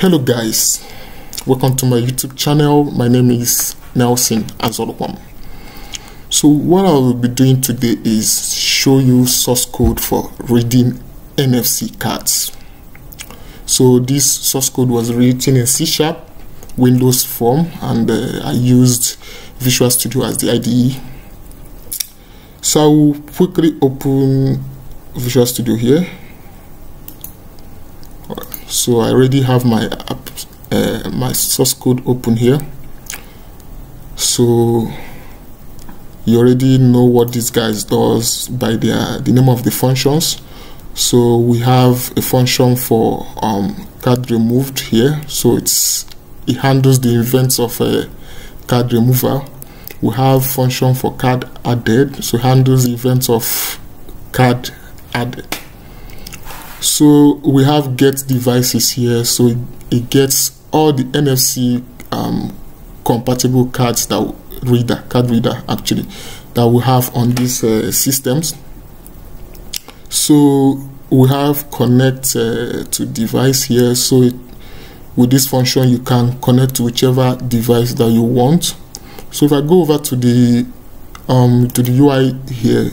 hello guys. Welcome to my youtube channel. My name is nelson azolukwam so what i will be doing today is show you source code for reading nfc cards. So this source code was written in c sharp windows form and uh, i used visual studio as the ide so i will quickly open visual studio here so I already have my app, uh, my source code open here. So you already know what this guys does by their the name of the functions. So we have a function for um, card removed here. So it's it handles the events of a card removal we have function for card added. So handles the events of card added so we have get devices here. So it gets all the nfc um, compatible cards that reader card reader actually that we have on these uh, systems. So we have connect uh, to device here. So it, with this function you can connect to whichever device that you want. So if i go over to the um, to the ui here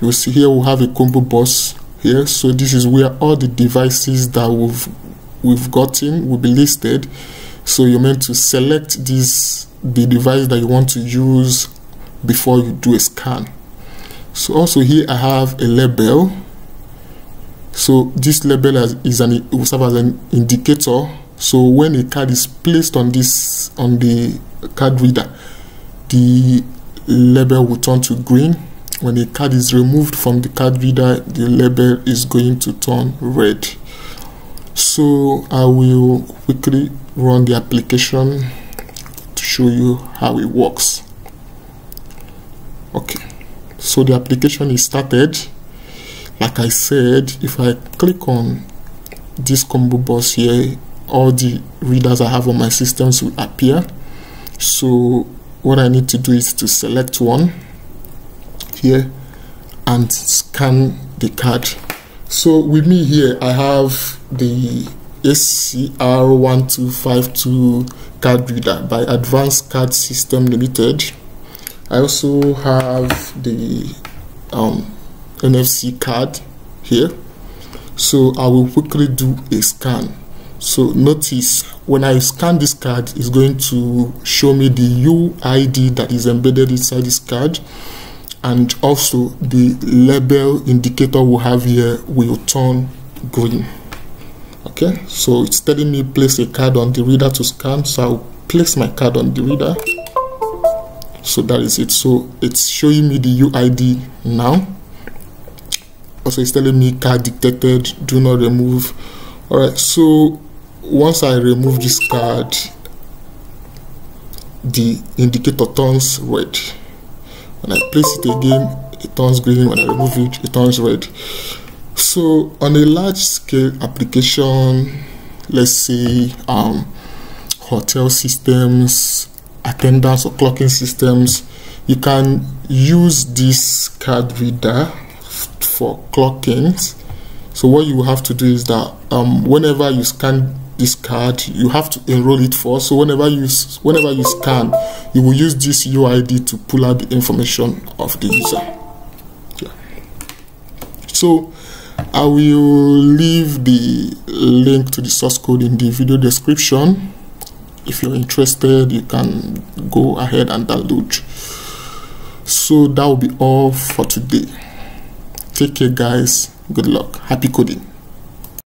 you'll see here we have a combo box here so this is where all the devices that we've we've gotten will be listed. So you're meant to select this the device that you want to use before you do a scan. So also here i have a label. So this label has, is an will serve as an indicator. So when a card is placed on this on the card reader the label will turn to green when a card is removed from the card reader the label is going to turn red. So I will quickly run the application to show you how it works. Okay. So the application is started. Like I said if I click on this combo box here all the readers I have on my systems will appear. So what I need to do is to select one here and scan the card. So with me here i have the acr1252 card reader by advanced card system limited. I also have the um, nfc card here. So i will quickly do a scan. So notice when I scan this card it's going to show me the UID that is embedded inside this card and also the label indicator we have here will turn green. Okay so it's telling me place a card on the reader to scan so I'll place my card on the reader. So that is it. So it's showing me the UID now. Also it's telling me card detected do not remove. All right so once I remove this card the indicator turns red when I place it again it turns green when I remove it it turns red. So on a large scale application let's say um, hotel systems attendance or clocking systems you can use this card reader for clocking. So what you have to do is that um, whenever you scan this card you have to enroll it for. So whenever you whenever you scan you will use this uid to pull out the information of the user. Yeah. so i will leave the link to the source code in the video description. If you're interested you can go ahead and download. So that will be all for today. Take care guys. Good luck. Happy coding